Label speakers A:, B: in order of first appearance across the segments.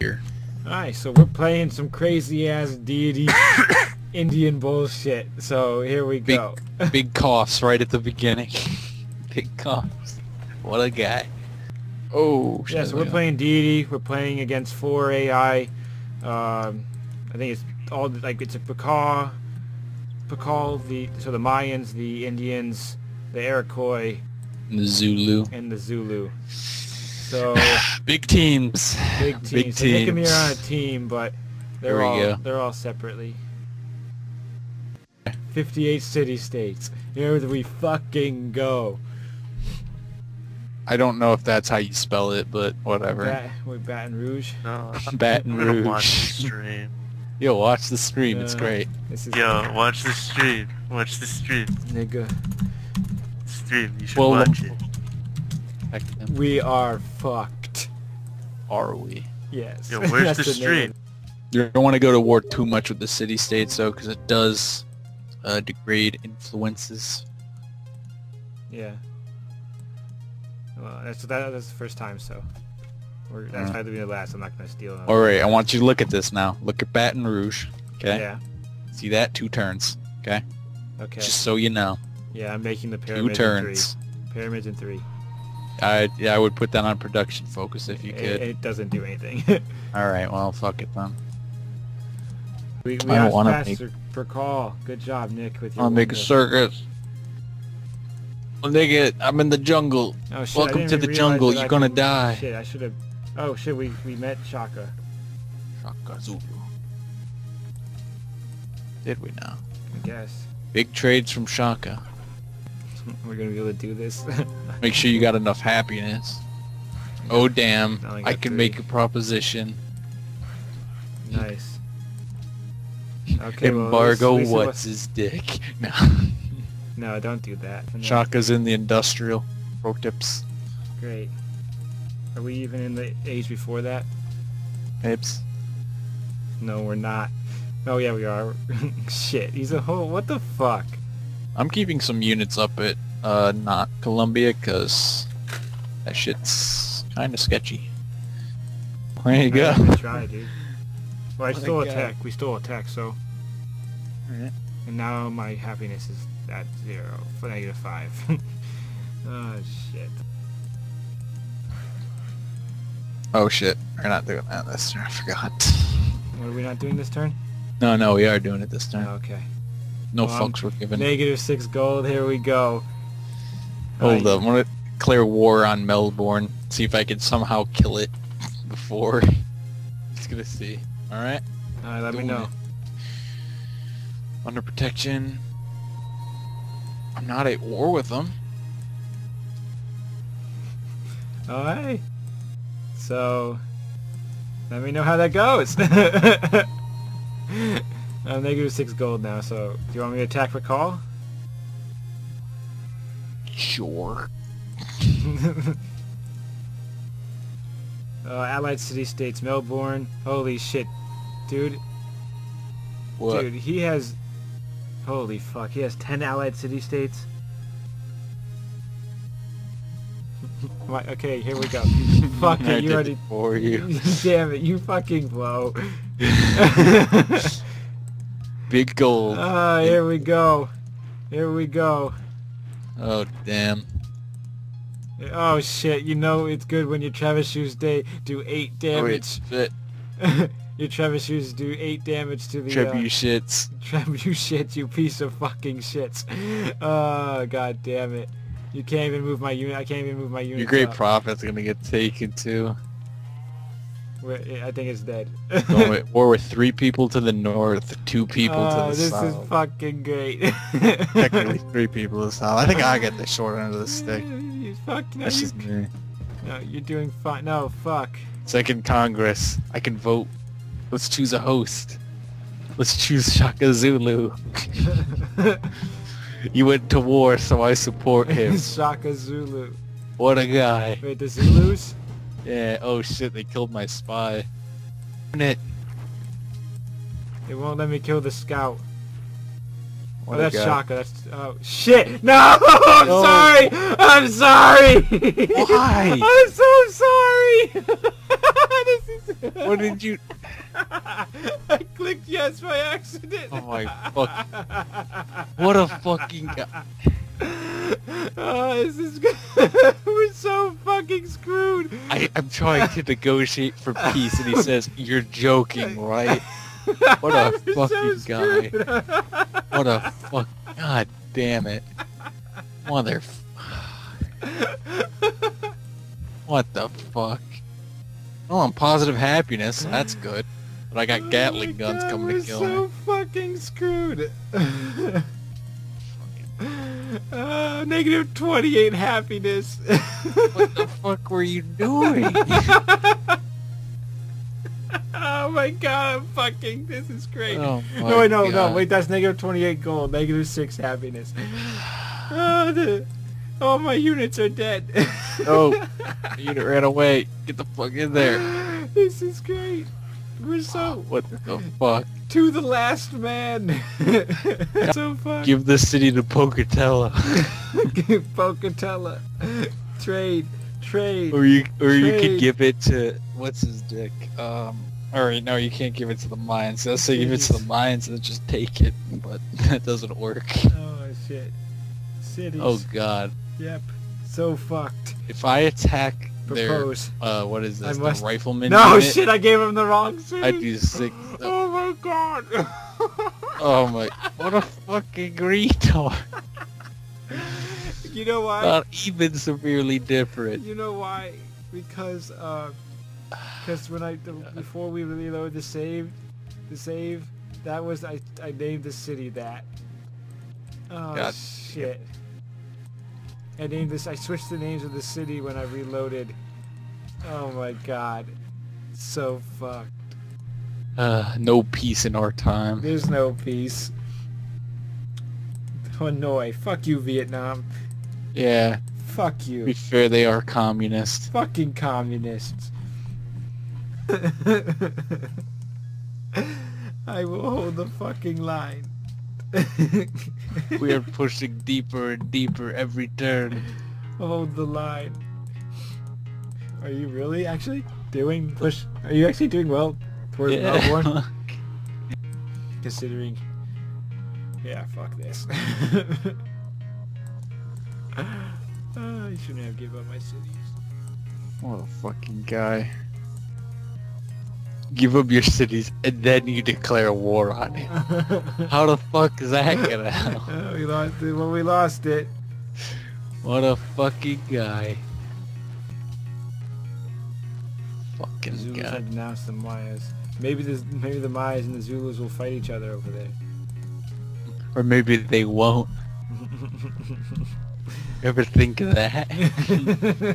A: here.
B: Alright, so we're playing some crazy ass deity Indian bullshit. So here we
A: Big,
B: go.
A: big coughs right at the beginning. big coughs. What a guy. Oh,
B: Yeah, so we're playing deity. We're playing against four AI. Um, I think it's all like it's a Pakal, Pakal, the so the Mayans, the Indians, the Iroquois, and
A: The Zulu.
B: and the Zulu. So
A: Big teams.
B: big teams.
A: Big
B: so Nick and me are on a team, but they're all
A: go.
B: they're all separately. 58 city states. Here we fucking go.
A: I don't know if that's how you spell it, but whatever.
B: Bat, with Baton Rouge.
C: No,
A: Baton
C: I'm watch
A: Rouge.
C: the stream.
A: Yo, watch the stream. It's
B: Uh,
A: great.
B: This is
C: Yo, watch the stream. Watch the stream.
B: nigga.
C: Stream. You should
A: Well,
C: watch it.
A: Heck, them.
B: We are fucked.
A: Are we?
B: Yes.
C: Yo, where's the
B: name.
C: stream?
A: You don't want to go to war too much with the city-states, though, because it does uh, degrade influences.
B: Yeah. Well, that's that, that's the first time, so we're, that's
A: Uh.
B: probably be the last. I'm not gonna steal. another-
A: All right, I want you to look at this now. Look at Baton Rouge. Okay.
B: Yeah.
A: See that? Two turns. Okay.
B: Okay.
A: Just so you know,
B: yeah, I'm making the
A: two
B: pyramids in
A: turns.
B: three. Pyramids in three.
A: I yeah, I would put that on production focus if you could.
B: it doesn't do anything.
A: All right. Well, fuck it then.
B: we we
A: I don't wanna
B: faster per call. Good job, Nick, with your.
A: I'll make a
B: window.
A: circus. Well, nigga, I'm in the jungle.
B: Oh, shit,
A: Welcome to the jungle, you're
B: I
A: gonna
B: can-
A: die.
B: Shit, I should have. Oh shit, we we met Shaka.
A: Shaka Zulu. Did we now?
B: I guess
A: Big trades from Shaka.
B: we're gonna be able to do this.
A: Make sure you got enough happiness. Oh damn!
B: I
A: I can
B: three.
A: make a proposition.
B: nice. Okay. well,
A: Embargo.
B: at least- at least it
A: what's his dick? No.
B: No, don't do that. No.
A: Shaka's in the industrial. Pro tips.
B: Great. Are we even in the age before that?
A: Pips.
B: No, we're not. Oh yeah, we are. Shit, he's a whole. What the fuck?
A: I'm keeping some units up at uh not Columbia because that shit's kind of sketchy. There you go.
B: Try, dude. Well, I still attack. We still attack. So,
A: Alright.
B: and now my happiness is at zero for negative five. oh shit.
A: Oh shit, we're not doing that this turn. I forgot.
B: What, are we not doing this turn?
A: No, no, we are doing it this turn.
B: Okay.
A: No
B: Well,
A: fucks were given.
B: Negative six gold. Here we go.
A: Hold up, I want to declare war on Melbourne. See if I can somehow kill it before. Just gonna see. All right.
B: All right, let me know.
A: it. Under protection. I'm not at war with them.
B: All right. So, let me know how that goes. I'm negative six gold now. So, do you want me to attack Pakal?
A: Sure.
B: uh, Allied City States, Melbourne. Holy shit, dude.
A: What?
B: Dude, he has. Holy fuck, he has 10 Allied City States. My- okay, here we go. fuck it, you already.
A: for you.
B: Damn it, you fucking blow.
A: Big gold.
B: Ah, here we go. Here we go.
A: Oh damn.
B: Oh shit, you know it's good when your Travis shoes day do 8
A: Oh wait,
B: damage.
A: spit.
B: your Travis shoes do 8 damage to the uh,
A: Trebuchets.
B: Trebuchet, you piece of fucking shits. Oh, god damn it. You can't even move my unit. I can't even move my unit.
A: Your great prophet's gonna get taken too.
B: I think it's dead.
A: Going with, war with three people to the north, two people
B: oh,
A: to the
B: this
A: south.
B: This is fucking great.
A: Technically three people to the south. I think I get the short end of the stick.
B: You fuck, no,
A: That's
B: you,
A: just me.
B: no, you're doing fine. No, fuck.
A: Second Congress. I can vote. Let's choose a host. Let's choose Shaka Zulu. you went to war, so I support him.
B: Shaka Zulu.
A: What a guy.
B: Wait, the Zulus?
A: Yeah, oh shit, they killed my spy. Darn It.
B: They won't let me kill the scout.
A: Oh, what
B: oh, that's
A: guy.
B: Shaka. That's oh shit. No, I'm
A: No.
B: sorry. I'm sorry.
A: Why?
B: I'm so sorry. is
A: What did you?
B: I clicked yes by accident.
A: Oh my fuck! What a fucking guy!
B: Oh, this is good. We're so fucking screwed.
A: I, I'm trying to negotiate for peace, and he says, "You're joking, right?" What a
B: We're so
A: fucking guy. What a fuck! God damn it! Mother. What the fuck? Oh, I'm positive happiness. That's good. But I got
B: Oh
A: Gatling guns
B: God,
A: coming to kill
B: so
A: me.
B: fucking screwed. Uh, negative 28 happiness.
A: What the fuck were you doing?
B: oh my god, I'm fucking, this is great.
A: Oh
B: no, wait, no, no, wait, that's negative 28 gold, negative 6 happiness. Oh, the, all my units are dead.
A: Oh, the unit ran away. Get the fuck in there.
B: This is great. We're so
A: What the fuck?
B: to the last man. so fun.
A: Give this city to Pocatello.
B: give Pocatello. Trade. Trade.
A: or you or you could give it to what's his dick? Um Alright, no, you can't give it to the mines. Let's say give it to the mines and just take it, but that doesn't work.
B: Oh shit. Cities.
A: Oh god.
B: Yep. So fucked.
A: If I attack their uh what is
B: I
A: this?
B: must-
A: The rifleman
B: No
A: unit,
B: shit, I gave him the wrong city.
A: I'd be sick.
B: Oh my god.
A: Oh my what a fucking retard.
B: you know why?
A: Not even severely different.
B: You know why? Because uh, because when I before we reload the save, the save, that was I I named the city that. Oh
A: God.
B: shit! I named this. I switched the names of the city when I reloaded. Oh my god, so fucked.
A: Uh, no peace in our time.
B: There's no peace. Hanoi, fuck you, Vietnam.
A: Yeah,
B: Fuck you.
A: be fair, they are communists.
B: Fucking communists. I will hold the fucking line.
A: We are pushing deeper and deeper every turn.
B: hold the line. Are you really actually doing push? Are you actually doing well towards Melbourne? Considering, yeah, fuck this. Ah, I shouldn't have given up my cities.
A: what a fucking guy. Give up your cities and then you declare war on it. How the fuck is that gonna
B: happen? We lost it. Well, we lost it.
A: What a fucking guy. Fucking
B: Zulus
A: guy.
B: have denounced the Mayas. Maybe the maybe the Mayas and the Zulus will fight each other over there.
A: Or maybe they won't. Ever think of that?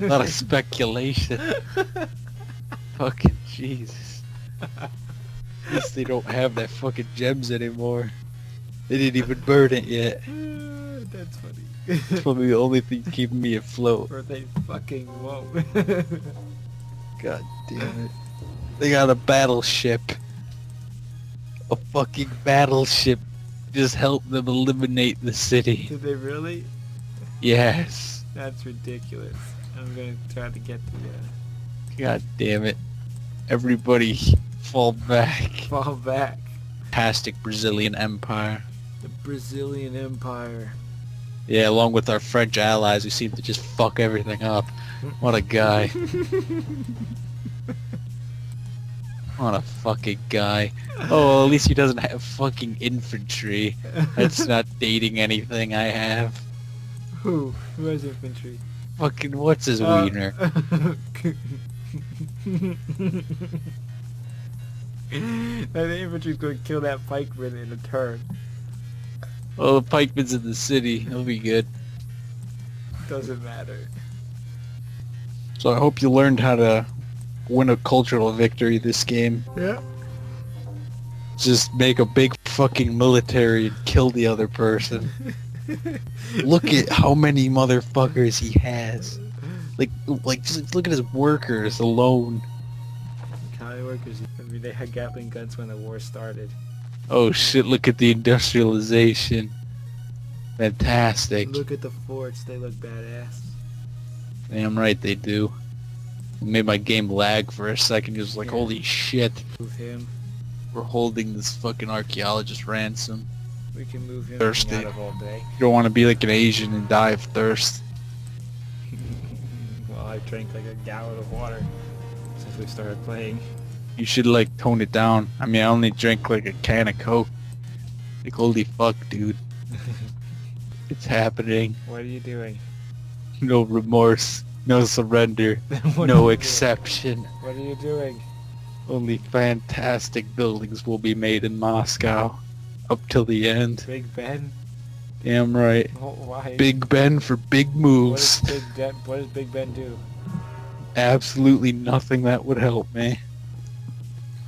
A: A lot of speculation. fucking Jesus. At least they don't have that fucking gems anymore. They didn't even burn it yet.
B: That's funny.
A: It's probably the only thing keeping me afloat.
B: or they fucking won't.
A: God damn it. They got a battleship. A fucking battleship. Just help them eliminate the city.
B: Did they really?
A: Yes.
B: That's ridiculous. I'm gonna try to get the uh,
A: God damn it. Everybody fall back.
B: fall back.
A: Fantastic Brazilian Empire.
B: The Brazilian Empire.
A: Yeah, along with our French allies who seem to just fuck everything up. What a guy. What a fucking guy. Oh, at least he doesn't have fucking infantry. That's not dating anything I have.
B: Who? Who has infantry?
A: Fucking what's his
B: Uh,
A: wiener?
B: that infantry's gonna kill that pikeman in a turn.
A: Oh, the pikeman's in the city. He'll be good.
B: Doesn't matter.
A: So I hope you learned how to win a cultural victory this game.
B: Yeah.
A: Just make a big fucking military and kill the other person. Look at how many motherfuckers he has. Like, like just look at his workers alone.
B: County workers. I mean, they had Gatling guns when the war started.
A: Oh shit! Look at the industrialization. Fantastic.
B: Look at the forts. They look badass.
A: Damn right they do. It made my game lag for a second. It was like,
B: Yeah.
A: holy shit,
B: Move him.
A: we're holding this fucking archaeologist ransom.
B: We can move him
A: Thirsty.
B: out of all day.
A: You don't want to be like an Asian and die of thirst.
B: well, I drank like a gallon of water we started playing.
A: You should like tone it down. I mean, I only drank like a can of Coke. Like, holy fuck, dude. it's happening.
B: What are you doing?
A: No remorse. No surrender. No exception.
B: doing? What are you doing?
A: Only fantastic buildings will be made in Moscow. Up till the end.
B: Big Ben?
A: Damn right.
B: Oh, why?
A: Big Ben for big
B: What
A: moves.
B: does Big Ben? What does Big Ben do?
A: Absolutely nothing that would help me.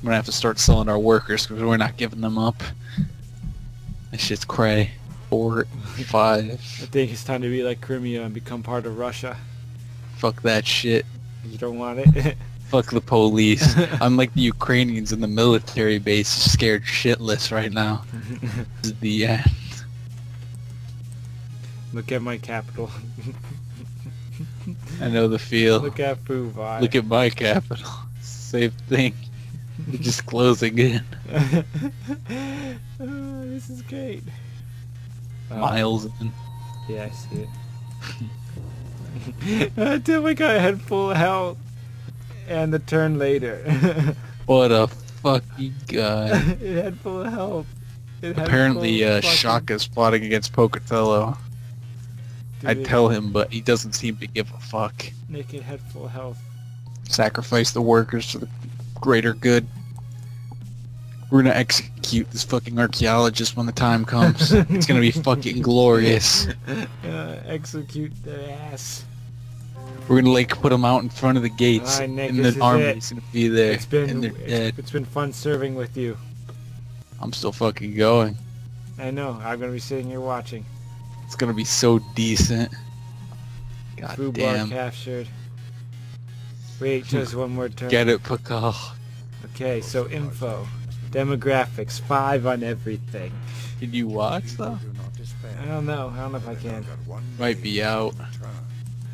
A: I'm gonna have to start selling our workers because we're not giving them up. This shit's cray. Four, five.
B: I think it's time to be like Crimea and become part of Russia.
A: Fuck that shit.
B: You don't want it?
A: Fuck the police. I'm like the Ukrainians in the military base, scared shitless right now. This is the end.
B: Look at my capital.
A: I know the feel.
B: Look at.
A: Look at my capital. Same thing. Just closing in.
B: oh, this is great.
A: Miles in.
B: Yeah, I see it. Until we got a head full health. And the turn later.
A: What a fucking guy.
B: it had full health. Had
A: Apparently, uh,
B: fucking-
A: Shaka's plotting against Pocatello. I'd tell him, but he doesn't seem to give a fuck.
B: It had full health.
A: Sacrifice the workers for the greater good. We're gonna execute this fucking archaeologist when the time comes. it's gonna be fucking glorious.
B: Uh, execute the ass.
A: We're gonna like put him out in front of the gates,
B: Alright, Nick,
A: and the army's
B: it.
A: gonna be there,
B: It's been
A: and they're
B: it's,
A: dead.
B: it's been fun serving with you.
A: I'm still fucking going.
B: I know. I'm gonna be sitting here watching.
A: It's gonna be so decent. God
B: Food bar
A: damn.
B: captured. Wait, just one more turn.
A: Get it, Pakal.
B: Okay, so info, demographics, five on everything.
A: Can you watch though?
B: I don't know. I don't know if I can.
A: Might be out.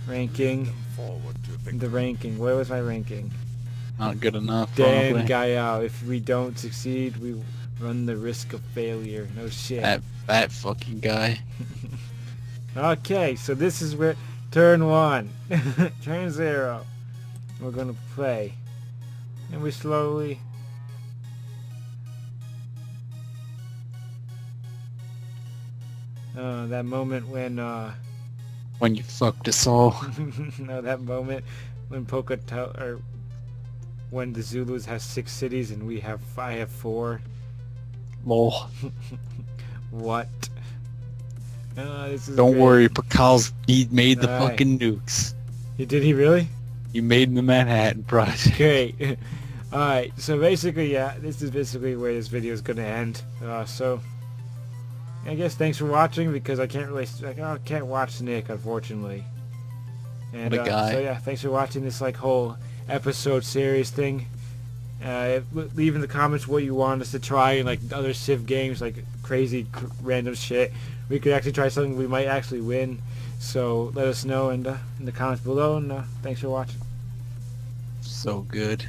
B: Ranking, the ranking. Where was my ranking?
A: Not good enough.
B: Damn, out. If we don't succeed, we run the risk of failure. No shit.
A: That that fucking guy.
B: Okay, so this is where turn one, turn zero. We're gonna play, and we slowly. Uh, that moment when, uh,
A: When you fucked us all.
B: no, that moment when Pocatello, or when the Zulus have six cities and we have, I have four.
A: Lol.
B: What? Uh, this is
A: Don't
B: great.
A: worry, Pakal's he made the fucking nukes.
B: Did he really?
A: He made the Manhattan Project.
B: Great. Alright, so basically, yeah, this is basically where this video is going to end. Uh, so, I guess thanks for watching because I can't really, like, I can't watch Nick, unfortunately. And, uh,
A: guy.
B: So yeah, thanks for watching this, like, whole episode series thing. Uh, leave in the comments what you want us to try and, like, other Civ games, like, crazy, cr- random shit. We could actually try something we might actually win. So, let us know in the, in the comments below, and uh, thanks for watching.
A: So good.